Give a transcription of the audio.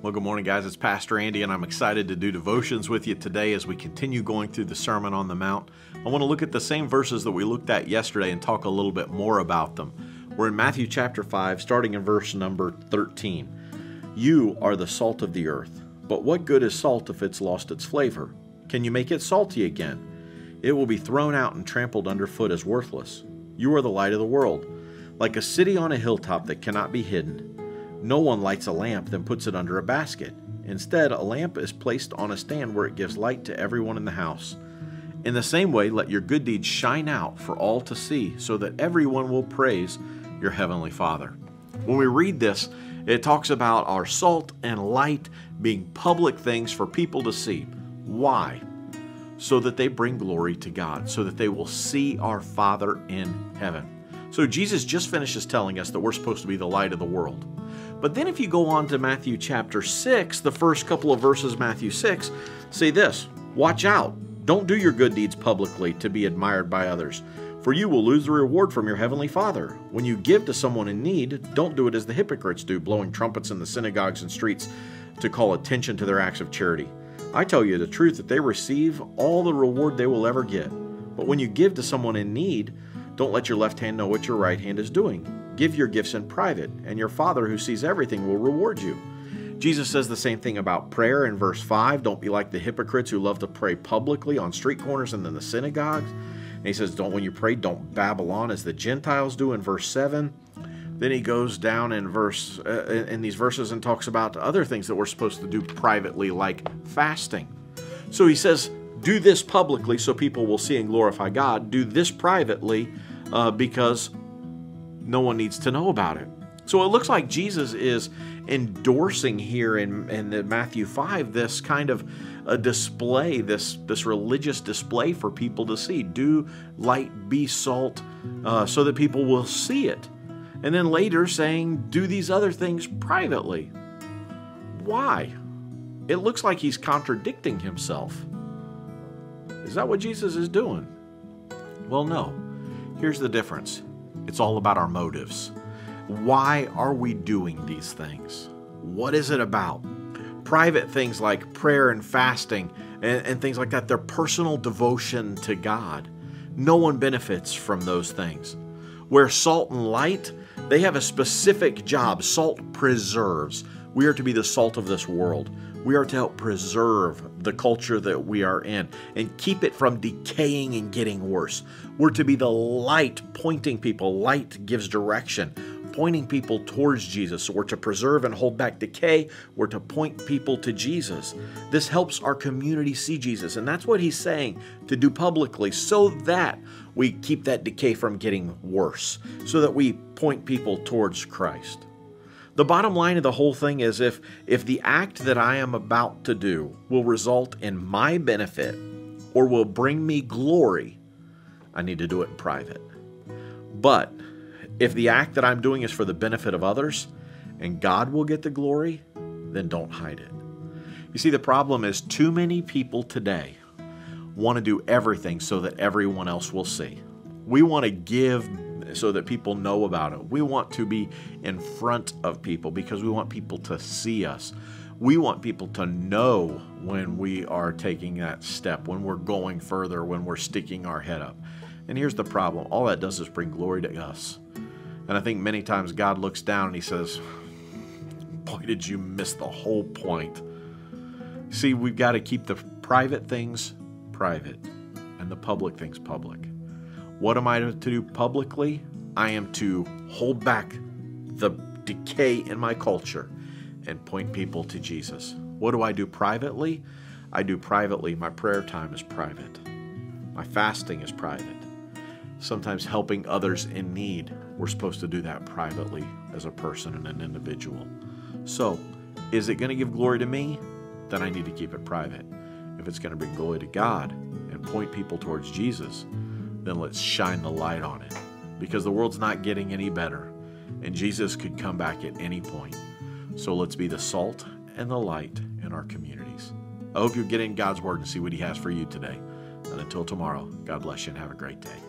Well, good morning, guys. It's Pastor Andy, and I'm excited to do devotions with you today as we continue going through the Sermon on the Mount. I want to look at the same verses that we looked at yesterday and talk a little bit more about them. We're in Matthew chapter 5, starting in verse number 13. You are the salt of the earth, but what good is salt if it's lost its flavor? Can you make it salty again? It will be thrown out and trampled underfoot as worthless. You are the light of the world, like a city on a hilltop that cannot be hidden. No one lights a lamp, then puts it under a basket. Instead, a lamp is placed on a stand where it gives light to everyone in the house. In the same way, let your good deeds shine out for all to see, so that everyone will praise your heavenly Father. When we read this, it talks about our salt and light being public things for people to see. Why? So that they bring glory to God, so that they will see our Father in heaven. So Jesus just finishes telling us that we're supposed to be the light of the world. But then if you go on to Matthew chapter 6, the first couple of verses, Matthew 6, say this Watch out. Don't do your good deeds publicly to be admired by others, for you will lose the reward from your heavenly Father. When you give to someone in need, don't do it as the hypocrites do, blowing trumpets in the synagogues and streets to call attention to their acts of charity. I tell you the truth that they receive all the reward they will ever get. But when you give to someone in need, don't let your left hand know what your right hand is doing. Give your gifts in private, and your Father who sees everything will reward you. Jesus says the same thing about prayer in verse 5. Don't be like the hypocrites who love to pray publicly on street corners and in the synagogues. And he says, Don't when you pray, don't babble on as the Gentiles do in verse 7. Then he goes down in verse uh, in these verses and talks about other things that we're supposed to do privately, like fasting. So he says, do this publicly so people will see and glorify God. Do this privately uh, because no one needs to know about it. So it looks like Jesus is endorsing here in, in Matthew 5 this kind of a display, this, this religious display for people to see. Do light, be salt, uh, so that people will see it. And then later saying, do these other things privately. Why? It looks like he's contradicting himself. Is that what Jesus is doing? Well, no. Here's the difference it's all about our motives. Why are we doing these things? What is it about? Private things like prayer and fasting and, and things like that, they're personal devotion to God. No one benefits from those things. Where salt and light, they have a specific job. Salt preserves. We are to be the salt of this world. We are to help preserve the culture that we are in and keep it from decaying and getting worse. We're to be the light pointing people. Light gives direction, pointing people towards Jesus. So we're to preserve and hold back decay. We're to point people to Jesus. This helps our community see Jesus. And that's what he's saying to do publicly so that we keep that decay from getting worse, so that we point people towards Christ. The bottom line of the whole thing is if if the act that I am about to do will result in my benefit or will bring me glory, I need to do it in private. But if the act that I'm doing is for the benefit of others and God will get the glory, then don't hide it. You see, the problem is too many people today want to do everything so that everyone else will see. We want to give so that people know about it. We want to be in front of people because we want people to see us. We want people to know when we are taking that step, when we're going further, when we're sticking our head up. And here's the problem all that does is bring glory to us. And I think many times God looks down and He says, Boy, did you miss the whole point. See, we've got to keep the private things private and the public things public. What am I to do publicly? I am to hold back the decay in my culture and point people to Jesus. What do I do privately? I do privately. My prayer time is private. My fasting is private. Sometimes helping others in need, we're supposed to do that privately as a person and an individual. So, is it going to give glory to me? Then I need to keep it private. If it's going to bring glory to God and point people towards Jesus, then let's shine the light on it. Because the world's not getting any better, and Jesus could come back at any point. So let's be the salt and the light in our communities. I hope you get in God's Word and see what He has for you today. And until tomorrow, God bless you and have a great day.